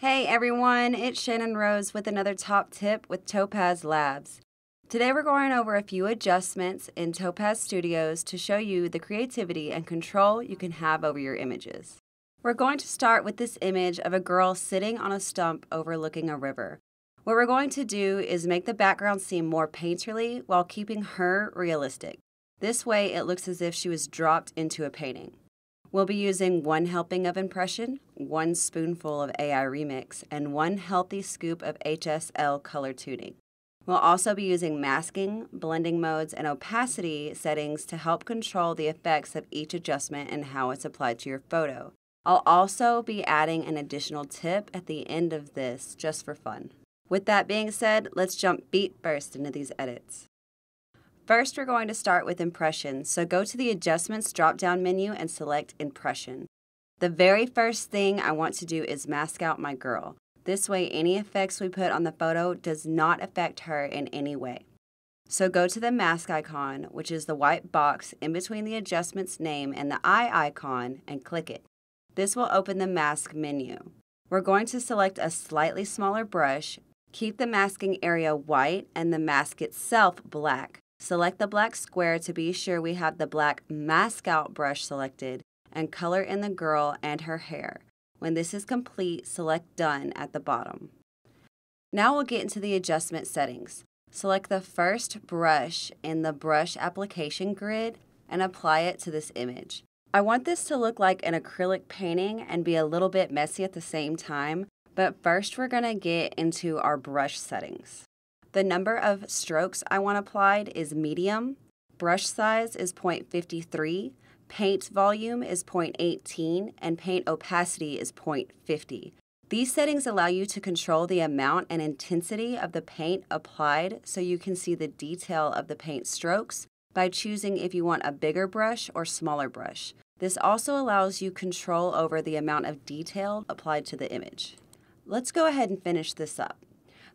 Hey everyone, it's Shannon Rose with another top tip with Topaz Labs. Today we're going over a few adjustments in Topaz Studios to show you the creativity and control you can have over your images. We're going to start with this image of a girl sitting on a stump overlooking a river. What we're going to do is make the background seem more painterly while keeping her realistic. This way it looks as if she was dropped into a painting. We'll be using one helping of impression, one spoonful of AI Remix, and one healthy scoop of HSL color tuning. We'll also be using masking, blending modes, and opacity settings to help control the effects of each adjustment and how it's applied to your photo. I'll also be adding an additional tip at the end of this just for fun. With that being said, let's jump beat first into these edits. First, we're going to start with impression, so go to the Adjustments drop-down menu and select Impression. The very first thing I want to do is mask out my girl. This way, any effects we put on the photo does not affect her in any way. So go to the mask icon, which is the white box in between the adjustments name and the eye icon, and click it. This will open the mask menu. We're going to select a slightly smaller brush, keep the masking area white and the mask itself black. Select the black square to be sure we have the black mask out brush selected and color in the girl and her hair. When this is complete, select Done at the bottom. Now we'll get into the adjustment settings. Select the first brush in the brush application grid and apply it to this image. I want this to look like an acrylic painting and be a little bit messy at the same time, but first we're going to get into our brush settings. The number of strokes I want applied is medium, brush size is 0.53, paint volume is 0.18, and paint opacity is 0.50. These settings allow you to control the amount and intensity of the paint applied so you can see the detail of the paint strokes by choosing if you want a bigger brush or smaller brush. This also allows you control over the amount of detail applied to the image. Let's go ahead and finish this up.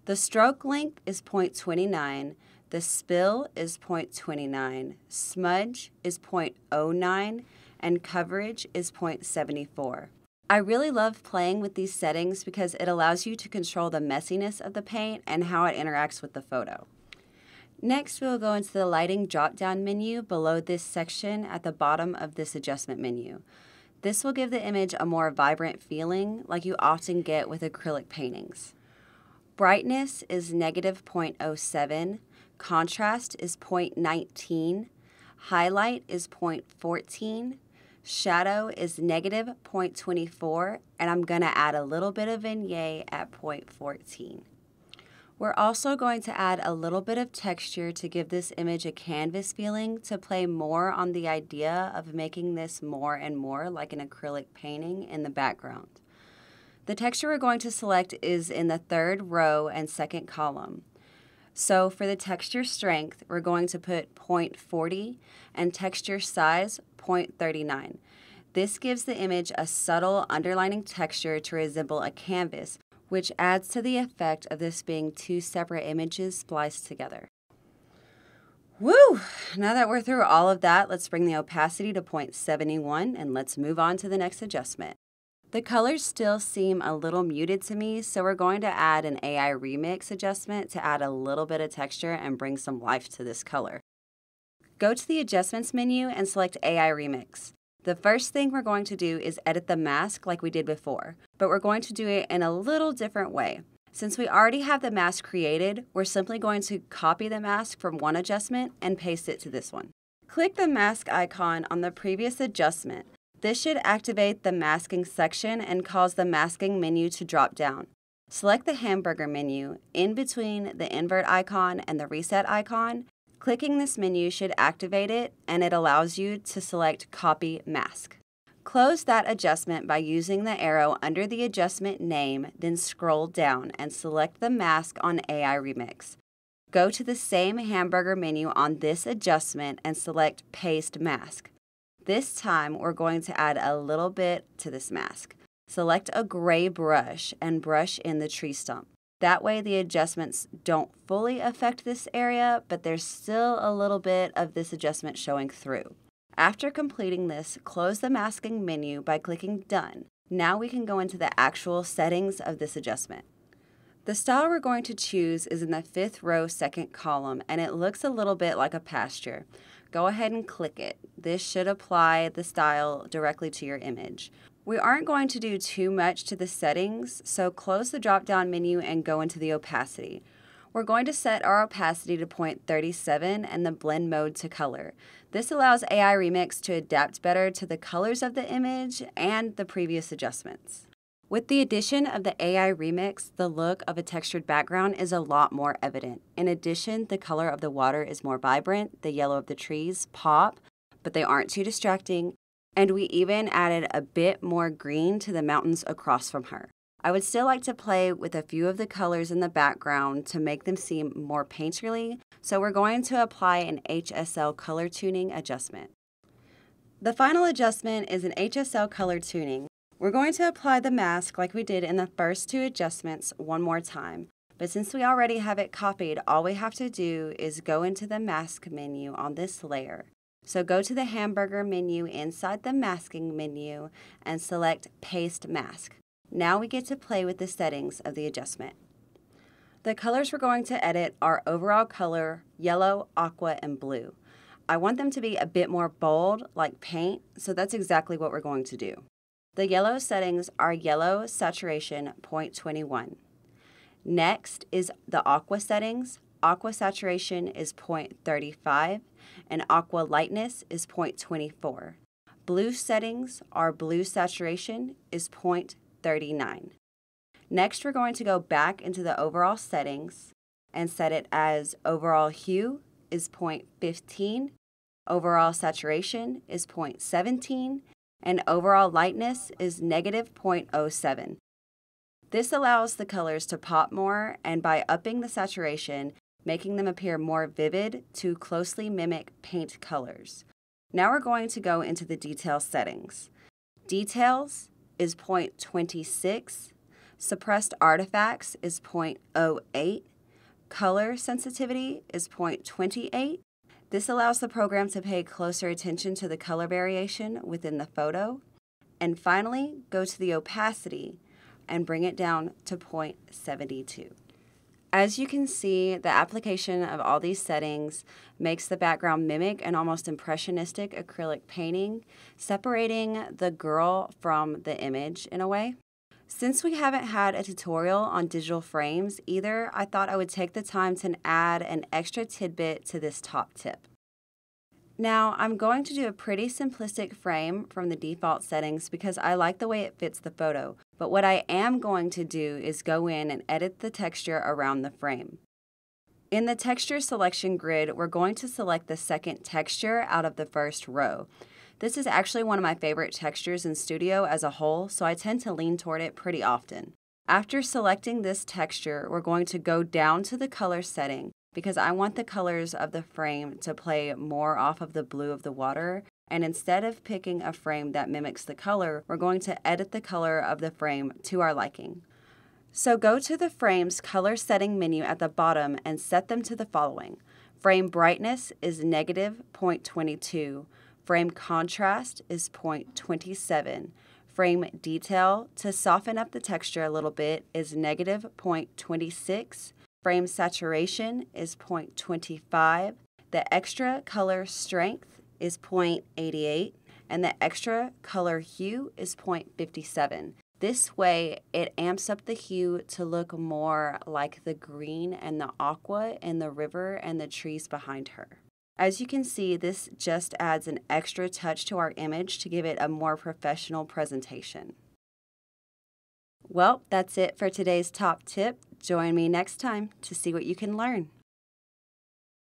The stroke length is 0.29, the spill is 0.29, smudge is 0.09, and coverage is 0.74. I really love playing with these settings because it allows you to control the messiness of the paint and how it interacts with the photo. Next, we'll go into the lighting drop-down menu below this section at the bottom of this adjustment menu. This will give the image a more vibrant feeling like you often get with acrylic paintings. Brightness is negative 0.07, contrast is 0.19, highlight is 0.14, shadow is negative 0.24, and I'm going to add a little bit of vignette at 0.14. We're also going to add a little bit of texture to give this image a canvas feeling to play more on the idea of making this more and more like an acrylic painting in the background. The texture we're going to select is in the third row and second column. So for the texture strength, we're going to put 0.40 and texture size 0.39. This gives the image a subtle underlining texture to resemble a canvas, which adds to the effect of this being two separate images spliced together. Woo! Now that we're through all of that, let's bring the opacity to 0.71 and let's move on to the next adjustment. The colors still seem a little muted to me, so we're going to add an AI Remix adjustment to add a little bit of texture and bring some life to this color. Go to the Adjustments menu and select AI Remix. The first thing we're going to do is edit the mask like we did before, but we're going to do it in a little different way. Since we already have the mask created, we're simply going to copy the mask from one adjustment and paste it to this one. Click the mask icon on the previous adjustment this should activate the masking section and cause the masking menu to drop down. Select the hamburger menu in between the invert icon and the reset icon. Clicking this menu should activate it and it allows you to select Copy Mask. Close that adjustment by using the arrow under the adjustment name, then scroll down and select the mask on AI Remix. Go to the same hamburger menu on this adjustment and select Paste Mask. This time we're going to add a little bit to this mask. Select a gray brush and brush in the tree stump. That way the adjustments don't fully affect this area, but there's still a little bit of this adjustment showing through. After completing this, close the masking menu by clicking Done. Now we can go into the actual settings of this adjustment. The style we're going to choose is in the fifth row, second column, and it looks a little bit like a pasture. Go ahead and click it. This should apply the style directly to your image. We aren't going to do too much to the settings, so close the drop-down menu and go into the opacity. We're going to set our opacity to 0.37 and the blend mode to color. This allows AI Remix to adapt better to the colors of the image and the previous adjustments. With the addition of the AI Remix, the look of a textured background is a lot more evident. In addition, the color of the water is more vibrant, the yellow of the trees pop, but they aren't too distracting, and we even added a bit more green to the mountains across from her. I would still like to play with a few of the colors in the background to make them seem more painterly, so we're going to apply an HSL color tuning adjustment. The final adjustment is an HSL color tuning. We're going to apply the mask like we did in the first two adjustments one more time, but since we already have it copied, all we have to do is go into the mask menu on this layer. So go to the hamburger menu inside the masking menu and select Paste Mask. Now we get to play with the settings of the adjustment. The colors we're going to edit are overall color, yellow, aqua, and blue. I want them to be a bit more bold, like paint, so that's exactly what we're going to do. The yellow settings are yellow saturation 0.21. Next is the aqua settings. Aqua saturation is 0.35 and aqua lightness is 0.24. Blue settings are blue saturation is 0.39. Next, we're going to go back into the overall settings and set it as overall hue is 0.15, overall saturation is 0.17, and overall lightness is negative 0.07. This allows the colors to pop more, and by upping the saturation, making them appear more vivid to closely mimic paint colors. Now we're going to go into the detail settings. Details is 0.26, suppressed artifacts is 0.08, color sensitivity is 0.28. This allows the program to pay closer attention to the color variation within the photo. And finally, go to the opacity and bring it down to 0.72. As you can see, the application of all these settings makes the background mimic an almost impressionistic acrylic painting, separating the girl from the image in a way. Since we haven't had a tutorial on digital frames either, I thought I would take the time to add an extra tidbit to this top tip. Now, I'm going to do a pretty simplistic frame from the default settings because I like the way it fits the photo, but what I am going to do is go in and edit the texture around the frame. In the texture selection grid, we're going to select the second texture out of the first row. This is actually one of my favorite textures in Studio as a whole, so I tend to lean toward it pretty often. After selecting this texture, we're going to go down to the color setting because I want the colors of the frame to play more off of the blue of the water. And instead of picking a frame that mimics the color, we're going to edit the color of the frame to our liking. So go to the frame's color setting menu at the bottom and set them to the following. Frame brightness is negative 0.22. Frame contrast is 0.27. Frame detail to soften up the texture a little bit is negative 0.26. Frame saturation is 0.25. The extra color strength is 0.88 and the extra color hue is 0.57. This way, it amps up the hue to look more like the green and the aqua in the river and the trees behind her. As you can see, this just adds an extra touch to our image to give it a more professional presentation. Well, that's it for today's top tip. Join me next time to see what you can learn.